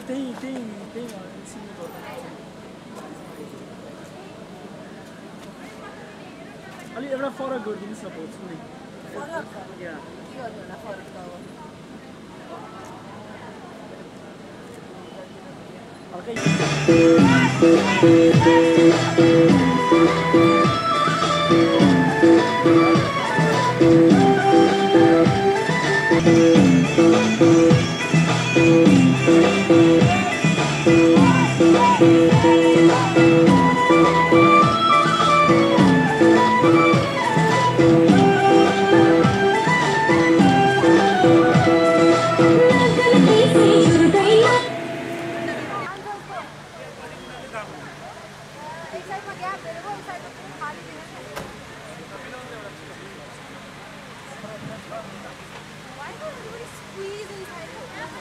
त्यही त्यही त्यही सिङ्गिङ गर्दा अलिक एउटा फरक गरिदिनुहोस् न भोजपुरी या के गर्नु होला फरक त अब हल्कै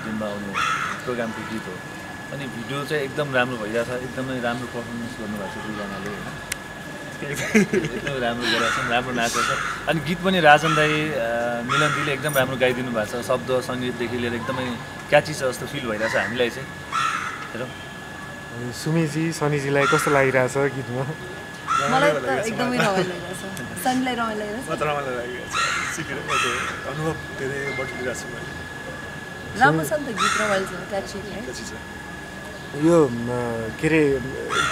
जुनमा आउने प्रोग्रामको गीत हो अनि भिडियो चाहिँ एकदम राम्रो भइरहेछ एकदमै राम्रो पर्फर्मेन्स गर्नुभएको छ दुईजनाले होइन? एकदमै राम्रो गरेको छ राम्रो नाचेको छ अनि गीत पनि राजन दाई मिलन दिदीले एकदम राम्रो गाइदिनु भएको छ। शब्द सङ्गीतदेखि लिएर एकदमै क्याची छ जस्तो फिल भइरहेछ हामीलाई चाहिँ। हेरौँ। अनि सुमिजी सनीजीलाई कस्तो लागिरहेछ गीतमा? मलाई त एकदमै सनीलाई रमाइलो रमाइलो सिकेर मैले अनुभव धेरै बटुलिरहेको छु मैले। राम्रो छ नि त गीत रमाइलो छ क्याची यो के अरे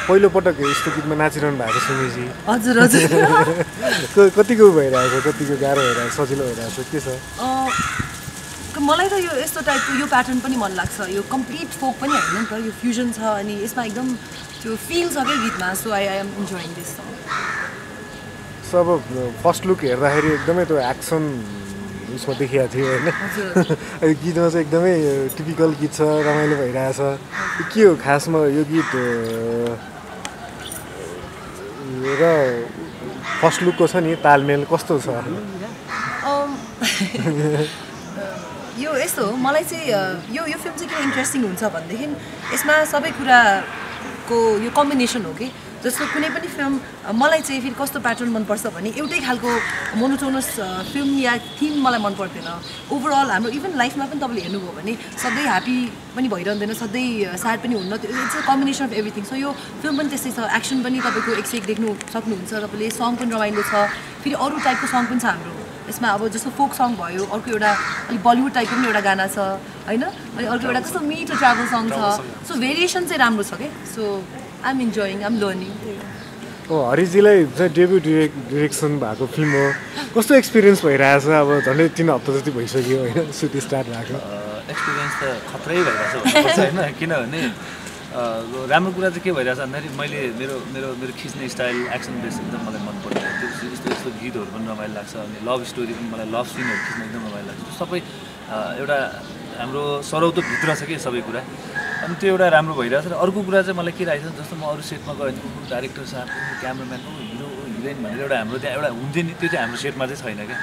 पहिलोपटक यस्तो गीतमा नाचिरहनु भएको छ सुमिजी। हजुर हजुर। कतिको भइरहेको छ कतिको गाह्रो भइरहेको छ सजिलो भइरहेको छ के छ? मलाई त यो यस्तो टाइपको यो प्याटर्न पनि मन लाग्छ। यो कम्प्लिट फोक पनि होइन नि त। यो फ्युजन छ अनि यसमा एकदम त्यो फिल छ क्या गीतमा so I I am enjoying this so अब फर्स्ट लुक हेर्दाखेरि एकदमै त्यो एक्सन उसमा देखिएको थियो होइन। गीतमा चाहिँ एकदमै टिपिकल गीत छ रमाइलो भइरहेछ के हो खासमा यो गीत र फर्स्ट लुकको छ नि तालमेल कस्तो छ? यो यस्तो हो मलाई चाहिँ यो यो फिल्म चाहिँ किन इन्ट्रेस्टिङ हुन्छ भनेदेखि यसमा सबै कुराको यो कम्बिनेसन हो कि जस्तो कुनै पनि फिल्म मलाई चाहिँ फेरि कस्तो प्याटर्न मनपर्छ भने एउटै खालको मोनोटोनस फिल्म या थिम मलाई मन पर्दैन ओभरअल हाम्रो इभन लाइफमा पनि तपाईँले हेर्नुभयो भने सधैँ ह्याप्पी पनि भइरहँदैन सधैँ स्याड पनि हुन्न त्यो it's a combination of everything so यो फिल्म पनि त्यस्तै छ एक्सन पनि तपाईँको एक से एक देख्नु सक्नुहुन्छ तपाईँले सङ पनि रमाइलो छ फेरि अरू टाइपको सङ पनि छ हाम्रो। यसमा अब जस्तो फोक सङ भयो अर्को एउटा अलिक बलिउड टाइपको पनि एउटा गाना छ होइन? अनि अर्को एउटा कस्तो मिठो ट्राभल सङ छ। सो भेरिएसन चाहिँ राम्रो छ क्या so I am enjoying I am learning हरिजीलाई चाहिँ डेब्यु डिरेक्ट डिरेक्सन भएको फिल्म हो। कस्तो एक्सपिरियन्स भइरहेछ अब? झन्डै तिन हप्ता जति भइसक्यो होइन? सुटिङ स्टार्ट भएको। एक्सपिरियन्स त खत्रै भइरहेछ भन्नुपर्छ होइन? किनभने राम्रो कुरा चाहिँ के भइरहेछ भन्दाखेरि मैले मेरो मेरो मेरो खिच्ने स्टाइल एक्सन बेस एकदम मलाई मनपर्छ। त्यो यस्तो यस्तो गीतहरू पनि रमाइलो लाग्छ अनि लभ स्टोरी पनि मलाई लभ सिनहरू खिच्न एकदम रमाइलो लाग्छ। त्यो सबै एउटा हाम्रो सरौतो भित्र छ कि सबै कुरा। अनि त्यो एउटा राम्रो भइरहेछ र अर्को कुरा चाहिँ मलाई के लागेको छ जस्तो म अरू सेटमा गएँ भने डाइरेक्टर साहब क्यामराम्यान हिरो हिरोइन भनेर एउटा हाम्रो त्यहाँ एउटा हुन्थ्यो नि त्यो चाहिँ हाम्रो सेटमा चाहिँ छैन क्या।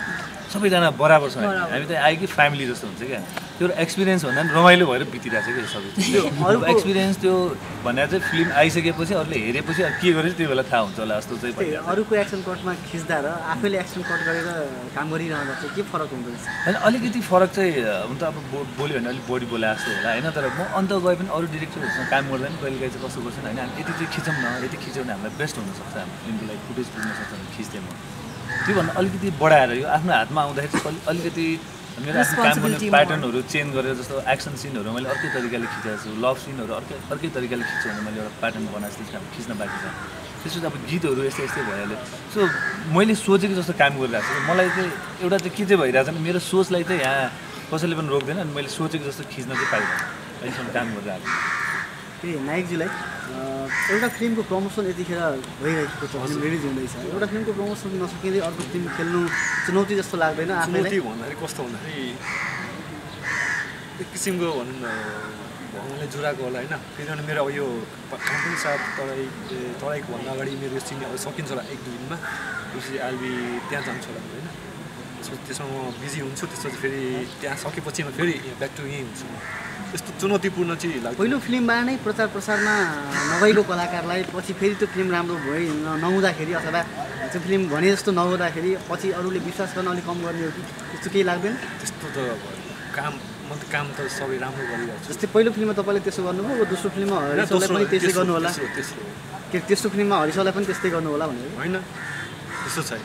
सबैजना बराबर छ। हामी त आयो कि फ्यामिली जस्तो हुन्छ क्या। त्यो एक्सपिरियन्स भन्दा पनि रमाइलो भएर बितिरहेको छ क्या सबै। त्यो अर्को- एक्सपिरियन्स त्यो भनेर चाहिँ फिल्म आइसकेपछि अरूले हेरेपछि अब के गरेर त्यो बेला थाहा हुन्छ होला जस्तो चाहिँ। अरूको एक्सन कटमा खिच्दा र आफैले एक्सन कट गरेर काम गरिरहँदा चाहिँ के फरक हुँदो रहेछ? होइन अलिकति फरक चाहिँ हुन त अब बो- बोल्यो भने अलिक बडी बोला जस्तो होला होइन? तर म अन्त गए पनि अरू डिरेक्टरहरूसँग काम गर्दा पनि कहिले काहीँ चाहिँ कस्तो गर्छन् होइन हामी यति चाहिँ खिचौँ न यति खिच्यो भने हामीलाई बेस्ट हुनसक्छ हाम्रो फिल्मको लागि फुटेज पुग्न सक्छ भने खिच्थेँ म त्योभन्दा अलिकति बढाएर यो आफ्नो हातमा आउँदाखेरि चाहिँ अलि- अलिकति मेरो आफ्नो काम गर्ने प्याटर्नहरू चेन्ज गरेर जस्तो एक्सन सिनहरू मैले अर्कै तरिकाले खिचेको छु लभ सिनहरू अर्कै अर्कै तरिकाले खिच्यो भने मैले एउटा प्याटर्न बनाएको छु त्यसमा खिच्न बाँकी छ। त्यसपछि अब गीतहरू यस्तै यस्तै भइहाल्यो। सो मैले सोचेको जस्तो काम गरिरहेको छु। मलाई चाहिँ एउटा चाहिँ के चाहिँ भइरहेको छ भने मेरो सोचलाई चाहिँ यहाँ कसैले पनि रोक्दैन अनि मैले सोचेको जस्तो खिच्न चाहिँ पाइरहेको अहिलेसम्म काम गरिरहेको छु। त्यही नायकजीलाई एउटा फिल्मको प्रमोसन यतिखेर भइरहेको छ फिल्म रिलिज हुँदैछ। एउटा फिल्मको प्रमोसन नसकिँदै अर्को फिल्म खेल्नु चुनौती जस्तो लाग्दैन आफैलाई। भन्दाखेरि कस्तो भन्दाखेरि एक किसिमको भनौँ न भगवान्ले जुराएको होला होइन? किनभने मेरो अब यो पनि साथ तराई तराईको भन्दा अगाडि मेरो यो सिने अब सकिन्छ होला एक दुई दिनमा। त्यसपछि आलबी त्यहाँ जान्छु होला होइन? त्यसपछि त्यसमा म बिजी हुन्छु त्यसपछि फेरि त्यहाँ सकेपछि म फेरि ब्याक टु यहीँ हुन्छु। यस्तो चुनौतीपूर्ण चाहिँ लाग्छ। पहिलो फिल्मबाट नै प्रचार प्रसारमा नभएको कलाकारलाई पछि फेरि त्यो फिल्म राम्रो न- नहुँदाखेरि अथवा त्यो फिल्म भने जस्तो नहुँदाखेरि पछि अरूले विश्वास गर्न अलिक कम गर्ने हो कि? त्यस्तो केही लाग्दैन? त्यस्तो त काम म त काम त सबै राम्रो गरिरहेको छु जस्तै पहिलो फिल्ममा तपाईँले त्यसो गर्नुभयो दोस्रो फिल्ममा हरिशलाई पनि त्यस्तै तेस्रो- गर्नु होला के तेस्रो फिल्ममा हरिशलाई पनि त्यस्तै गर्नु होला भनेर। होइन त्यस्तो छैन।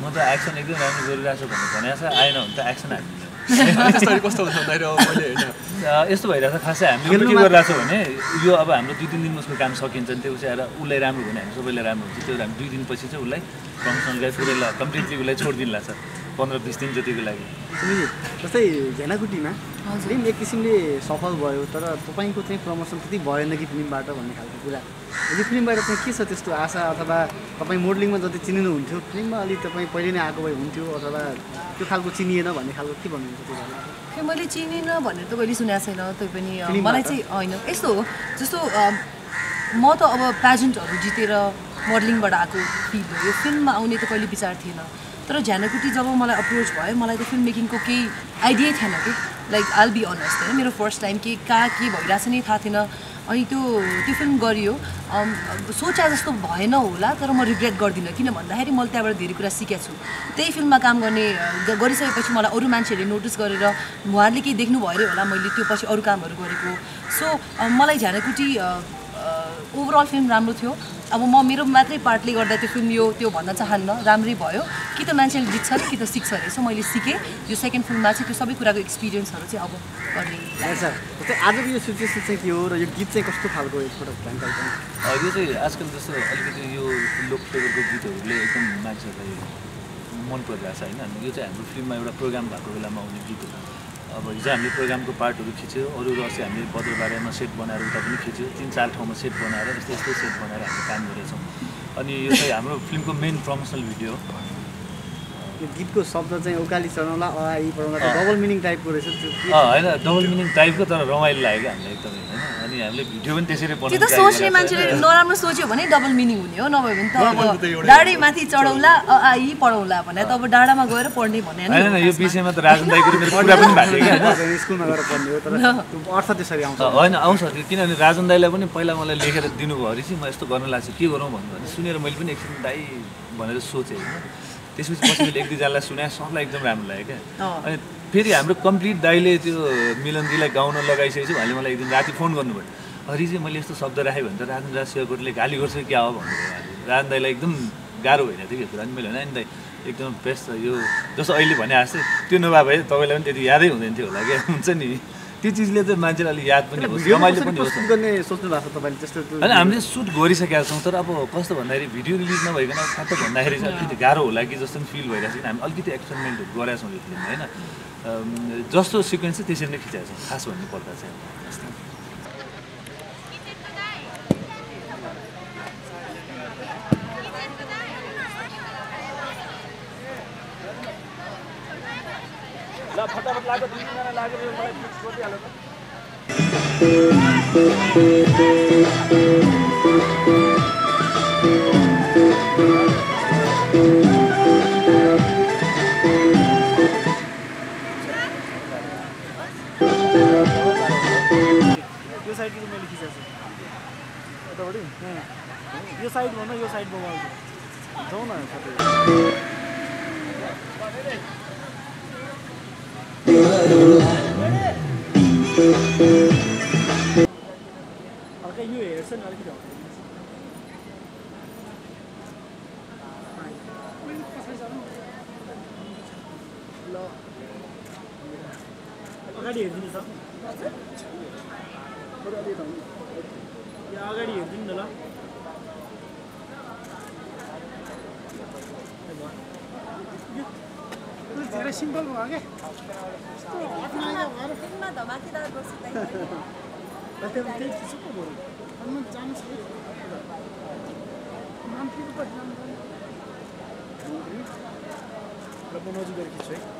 म त एक्सन एकदम राम्रो गरिरहेको छु भनेर भनेको छ। आएन भने त एक्सन हालिदिनु यस्तो भइरहेको छ खासै हामीले खेल्नु के गरिरहेको छ भने यो अब हाम्रो दुई तिन दिनमा उसको काम सकिन्छ नि त्यो चाहिँ आएर उसलाई राम्रो भने हामी सबैलाई राम्रो हुन्छ त्यो हामी दुई दिनपछि चाहिँ उसलाई प्रमोसनलाई पुरै ल कम्प्लिटली उसलाई छोडिदिनु लाग्छ पन्ध्र बिस दिन जतिको लागि जस्तै झेनाकुटीमा। फिल्म एक किसिमले सफल भयो तर तपाईँको चाहिँ प्रमोसन त्यति भएन कि फिल्मबाट भन्ने खालको कुरा यो फिल्मबाट चाहिँ के छ त्यस्तो आशा अथवा तपाईँ मोडलिङमा जति चिनिनुहुन्थ्यो फिल्ममा अलिक तपाईँ पहिले नै आएको भए हुन्थ्यो अथवा त्यो खालको चिनिएन भन्ने खालको के भन्नुहुन्छ त्यो? खै मैले चिनिनँ भनेर त कहिले सुनेको छैन तै पनि अ, फिल्मबाट? मलाई चाहिँ होइन यस्तो हो जस्तो म त अब प्याजेन्टहरू जितेर मोडलिङबाट आएको फिल हो यो फिल्ममा आउने त कहिले विचार थिएन तर झ्यानकुटी जब मलाई अप्रोच भयो मलाई त फिल्म मेकिङको केही आइडियै थिएन कि लाइक आल बी अनेस्ट होइन मेरो फर्स्ट टाइम के कहाँ के भइरहेछ नै थाहा थिएन अनि त्यो त्यो फिल्म गरियो। सोचे जस्तो भएन होला तर म रिग्रेट गर्दिनँ। किन भन्दाखेरि मैले त्यहाँबाट धेरै कुरा सिकेको छु। त्यही फिल्ममा काम गर्ने गरिसकेपछि मलाई अरू मान्छेहरूले नोटिस गरेर उहाँहरूले केही देख्नु भयो होला मैले त्यो पछि अरू कामहरू गरेको। सो मलाई झ्यानकुटी ओभरअल फिल्म राम्रो थियो। अब म मेरो मात्रै पार्टले गर्दा त्यो फिल्म यो त्यो भन्न चाहन्न राम्रै भयो। कि त मान्छेले जित्छ कि त सिक्छ अरे? सो मैले सिकेँ। यो सेकेन्ड फिल्ममा चाहिँ त्यो सबै कुराको एक्सपिरियन्सहरू चाहिँ अब गर्ने राइट सर जस्तै आजको यो सिचुएसन चाहिँ के हो र यो गीत चाहिँ कस्तो खालको यो चाहिँ आजकल जस्तो अलिकति यो लो फ्लेभरको गीतहरूले एकदम मान्छेहरूलाई मन परिरहेको छ होइन? यो चाहिँ हाम्रो फिल्ममा एउटा प्रोग्राम भएको बेलामा आउने गीत हो। अब हिजो हामीले प्रोग्रामको पार्टहरू खिच्यो। अरू र चाहिँ हामीले बदरबारेमा सेट बनाएर उता पनि खिच्यो। तिन चार ठाउँमा सेट बनाएर यस्तो यस्तो सेट बनाएर हामीले काम गरेछौँ अनि यो चाहिँ हाम्रो फिल्मको मेन प्रमोसनल भिडियो हो। गीतको शब्द चाहिँ उकाली चढाउँला अआई पढाउँला त्यो डबल मिनिङ टाइपको रहेछ त्यो होइन डबल मिनिङ टाइपको तर रमाइलो लाग्यो क्या हामीलाई एकदमै होइन? अनि हामीले भिडियो पनि त्यसरी त्यो त सोच्ने। मान्छेले नराम्रो सोच्यो भने डबल मिनिङ हुने हो नभए भने त डाँडै माथि चढौला अ आ इ पढौला भने त अब डाँडामा गएर पढ्ने भने नै होइन यो। विषयमा त राजन दाईको मेरो कुरा पनि भएको थियो स्कुलमा गएर पढ्ने हो तर अर्थ त्यसरी आउँछ। होइन आउँछ त्यो किनभने राजन दाईलाई पनि पहिला मलाई लेखेर दिनुभयो अरे चाहिँ म यस्तो गर्न लाग्छ के गरौँ भन्नु भने सुनेर मैले पनि एकछिन दाई भनेर सोचेँ होइन? त्यसपछि पछि मैले एक दुईजनालाई सुनाएँ सबलाई एकदम राम्रो लाग्यो क्या। अनि फेरि हाम्रो कम्प्लिट दाईले त्यो मिलनजीलाई गाउन लगाइसकेपछि उहाँले मलाई एक दिन राति फोन गर्नुभयो। हरि चाहिँ मैले यस्तो शब्द राखेँ भने त राजन राज सेवाकोटले गाली गर्छ क्या हो भन्नुभयो। राजन दाईलाई एकदम गाह्रो भइरहेको थियो कि कुरा अनि मैले भने नि दाई एकदम बेस्ट यो जस्तो अहिले भने जस्तै त्यो नभए भए तपाईँलाई पनि त्यति यादै हुँदैन थियो होला क्या। हुन्छ नि। त्यो चिजले चाहिँ मान्छेलाई अलिक याद पनि होस् रमाइलो पनि होस्। गर्ने सोच्नु भएको छ तपाईँले? त्यस्तो त्यो- होइन हामीले सुट गरिसकेका छौँ तर अब कस्तो भन्दाखेरि भिडियो रिलिज नभइकन कस्तो भन्दाखेरि चाहिँ अलिकति गाह्रो होला कि जस्तो पनि फिल भइरहेको छ किन हामी अलिकति एक्सपेरिमेन्टहरू गरेका छौँ यो फिल्ममा होइन? जस्तो सिक्वेन्स चाहिँ त्यसरी नै खिचाएको छौँ खास भन्नु पर्दा चाहिँ। लाग्यो लाग्यो मलाई फिक्स यो साइडको मैले खिचेको छु। यतापट्टि। यो साइड भन्दा यो साइड बगाउँछु जाउँ न धेरै सिम्पल भयो क्या फिल्ममा धमाकेदार प्रस्तुत त्यही चिसो पो भयो र म नजिक गएर खिच्छु है